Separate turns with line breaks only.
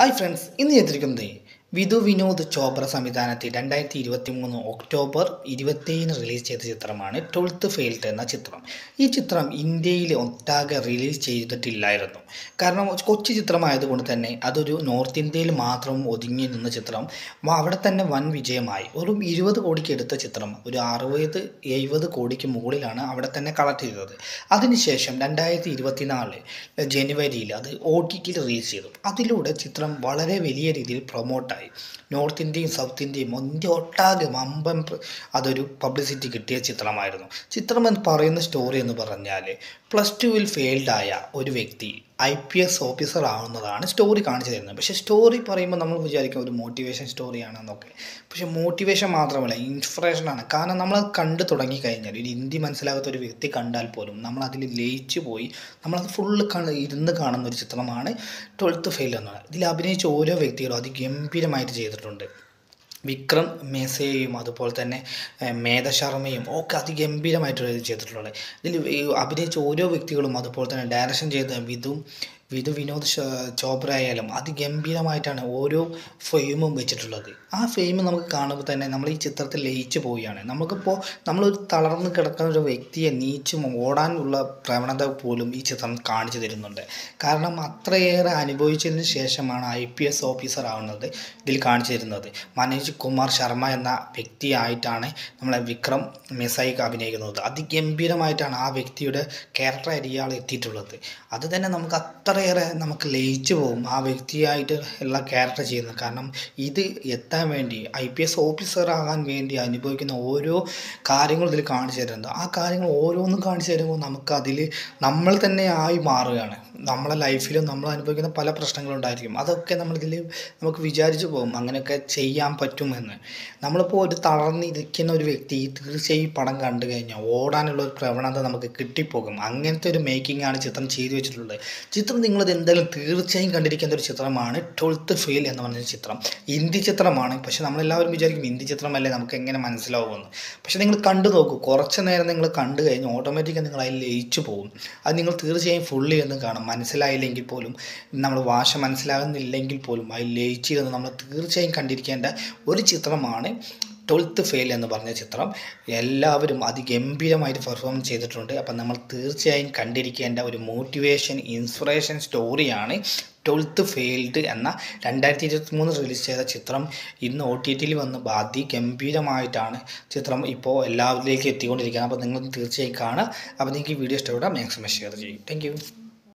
Hi friends ഇന്ന് ചെയ്തിരിക്കുന്നത് വിധു വിനോദ് ചോപ്ര സംവിധാനത്തിൽ രണ്ടായിരത്തി ഇരുപത്തി മൂന്ന് ഒക്ടോബർ ഇരുപത്തേഴിന് റിലീസ് ചെയ്ത ചിത്രമാണ് ട്വൽത്ത് ഫെയിൽഡ് എന്ന ചിത്രം. ഈ ചിത്രം ഇന്ത്യയിൽ ഒട്ടാകെ റിലീസ് ചെയ്തിട്ടില്ലായിരുന്നു. കാരണം കൊച്ചു ചിത്രമായതുകൊണ്ട് തന്നെ അതൊരു നോർത്ത് ഇന്ത്യയിൽ മാത്രം ഒതുങ്ങി നിന്ന ചിത്രം. അവിടെ തന്നെ വൻ വിജയമായി. ഒരു ഇരുപത് കോടിക്ക് എടുത്ത ചിത്രം. ഒരു അറുപത് എഴുപത് കോടിക്ക് മുകളിലാണ് അവിടെ തന്നെ കളക്ട് ചെയ്തത്. അതിനുശേഷം രണ്ടായിരത്തി ഇരുപത്തിനാല് ജനുവരിയിൽ അത് ഒ ടി ടിയിൽ റിലീസ് ചെയ്തു. അതിലൂടെ ചിത്രം വളരെ വലിയ രീതിയിൽ പ്രൊമോട്ടായി നോർത്ത് ഇന്ത്യയും സൗത്ത് ഇന്ത്യയും ഇന്ത്യ ഒട്ടാകെ വമ്പൻ അതൊരു പബ്ലിസിറ്റി കിട്ടിയ ചിത്രമായിരുന്നു. ചിത്രം എന്ന് പറയുന്ന സ്റ്റോറി എന്ന് പറഞ്ഞാൽ പ്ലസ് ടുവിൽ ഫെയിൽഡായ ഒരു വ്യക്തി ഐ പി എസ് ഓഫീസർ ആവുന്നതാണ് സ്റ്റോറി കാണിച്ചു തരുന്നത്. പക്ഷേ സ്റ്റോറി പറയുമ്പോൾ നമ്മൾ വിചാരിക്കും ഒരു മോട്ടിവേഷൻ സ്റ്റോറിയാണെന്നൊക്കെ പക്ഷേ മോട്ടിവേഷൻ മാത്രമല്ല ഇൻസ്പിറേഷനാണ് കാരണം നമ്മൾ കണ്ടു തുടങ്ങിക്കഴിഞ്ഞാൽ ഒരു ഹിന്ദി മനസ്സിലാകാത്ത ഒരു വ്യക്തി കണ്ടാൽ പോലും നമ്മൾ അതിൽ ലയിച്ചു പോയി നമ്മളത് ഫുള്ള് ഇരുന്ന് കാണുന്ന ഒരു ചിത്രമാണ് ട്വൽത്ത് ഫെയിൽ എന്നത് ഇതിൽ അഭിനയിച്ച ഓരോ വ്യക്തികളും അതിഗംഭീരമായിട്ട് ചെയ്തിട്ടുണ്ട്. വിക്രം മേസയെയും അതുപോലെ തന്നെ മേധശർമ്മയും മേധ ശർമ്മയും ഒക്കെ അതിഗംഭീരമായിട്ട് ചെയ്തിട്ടുള്ളത് ഇതിൽ അഭിനയിച്ച ഓരോ വ്യക്തികളും അതുപോലെ തന്നെ ഡയറക്ഷൻ ചെയ്ത വിധു വിധു വിനോദ് ചോപ്ര ആയാലും അതിഗംഭീരമായിട്ടാണ് ഓരോ ഫെയിമും വെച്ചിട്ടുള്ളത്. ആ ഫെയിം നമുക്ക് കാണുമ്പോൾ തന്നെ നമ്മൾ ഈ ചിത്രത്തിൽ ലയിച്ചു പോവുകയാണ്. നമുക്കിപ്പോൾ നമ്മളൊരു തളർന്ന് കിടക്കുന്ന ഒരു വ്യക്തിയെ നീച്ച് ഓടാനുള്ള പ്രവണത പോലും ഈ ചിത്രം കാണിച്ചു തരുന്നുണ്ട്. കാരണം അത്രയേറെ അനുഭവിച്ചതിന് ശേഷമാണ് ഐ പി എസ് ഓഫീസർ ആവുന്നത് ഇതിൽ കാണിച്ചു തരുന്നത്. മനോജ് കുമാർ ശർമ്മ എന്ന വ്യക്തിയായിട്ടാണ് നമ്മളെ വിക്രം മെസ്സായി അഭിനയിക്കുന്നത്. അതിഗംഭീരമായിട്ടാണ് ആ വ്യക്തിയുടെ ക്യാരക്ടറായിട്ട് ഇയാൾ എത്തിയിട്ടുള്ളത്. അത് തന്നെ നമുക്ക് അത്രയേറെ നമുക്ക് ലയിച്ചു പോകും ആ വ്യക്തിയായിട്ട് ഉള്ള ക്യാരക്ടർ ചെയ്യുന്നത്. കാരണം ഇത് എത്താൻ വേണ്ടി ഐ പി എസ് ഓഫീസർ ആകാൻ വേണ്ടി അനുഭവിക്കുന്ന ഓരോ കാര്യങ്ങളും ഇതിൽ കാണിച്ചു തരുന്നുണ്ട്. ആ കാര്യങ്ങൾ ഓരോന്നും കാണിച്ചു തരുമ്പോൾ നമുക്കതിൽ നമ്മൾ തന്നെ ആയി മാറുകയാണ്. നമ്മളെ ലൈഫിലും നമ്മൾ അനുഭവിക്കുന്ന പല പ്രശ്നങ്ങളുണ്ടായിരിക്കും. അതൊക്കെ നമ്മളിതിൽ നമുക്ക് വിചാരിച്ചു പോകും അങ്ങനെയൊക്കെ ചെയ്യാൻ പറ്റുമെന്ന് നമ്മളിപ്പോൾ ഒരു തളർന്നിരിക്കുന്ന ഒരു വ്യക്തി തീർച്ചയായും ഈ പടം കണ്ടു കഴിഞ്ഞാൽ ഓടാനുള്ള ഒരു പ്രവണത നമുക്ക് കിട്ടിപ്പോകും. അങ്ങനത്തെ ഒരു മേക്കിംഗ് ആണ് ചിത്രം ചെയ്തു വെച്ചിട്ടുള്ളത്. ചിത്രം നിങ്ങളത് എന്തായാലും തീർച്ചയായും കണ്ടിരിക്കുന്ന ഒരു ചിത്രമാണ് ട്വൽത്ത് ഫെയിൽ എന്ന് പറഞ്ഞ ചിത്രം. ഹിന്ദി ചിത്രമാണ്. പക്ഷേ നമ്മളെല്ലാവരും വിചാരിക്കും ഹിന്ദി ചിത്രമല്ലേ നമുക്ക് എങ്ങനെ മനസ്സിലാവുമെന്ന്. പക്ഷേ നിങ്ങൾ കണ്ടു നോക്കൂ. കുറച്ച് നേരം നിങ്ങൾ കണ്ടു കഴിഞ്ഞാൽ ഓട്ടോമാറ്റിക്കായി നിങ്ങൾ അതിൽ ലയിച്ചു പോകും. അത് നിങ്ങൾ തീർച്ചയായും ഫുള്ളി എന്ന് കാണും. മനസ്സിലായില്ലെങ്കിൽ പോലും നമ്മൾ ഭാഷ മനസ്സിലാകുന്നില്ലെങ്കിൽ പോലും അതിൽ ലയിച്ചിരുന്ന് നമ്മൾ തീർച്ചയായും കണ്ടിരിക്കേണ്ട ഒരു ചിത്രമാണ് ട്വൽത്ത് ഫെയിൽ എന്ന് പറഞ്ഞ ചിത്രം. എല്ലാവരും അതിഗംഭീരമായിട്ട് പെർഫോം ചെയ്തിട്ടുണ്ട്. അപ്പം നമ്മൾ തീർച്ചയായും കണ്ടിരിക്കേണ്ട ഒരു മോട്ടിവേഷൻ ഇൻസ്പിറേഷൻ സ്റ്റോറിയാണ് ട്വൽത്ത് ഫെയിൽഡ് എന്ന രണ്ടായിരത്തി ഇരുപത്തി മൂന്ന് റിലീസ് ചെയ്ത ചിത്രം. ഇന്ന് ഒ ടി ടിയിൽ വന്ന് ഗംഭീരമായിട്ടാണ് ചിത്രം ഇപ്പോൾ എല്ലാവരിലേക്കും എത്തിക്കൊണ്ടിരിക്കുന്നത്. അപ്പോൾ നിങ്ങൾ തീർച്ചയായും കാണുക. അപ്പോൾ നിങ്ങൾക്ക് ഈ വീഡിയോ ഇഷ്ടപ്പെട്ടാൽ മാക്സിമം ഷെയർ ചെയ്യും. താങ്ക്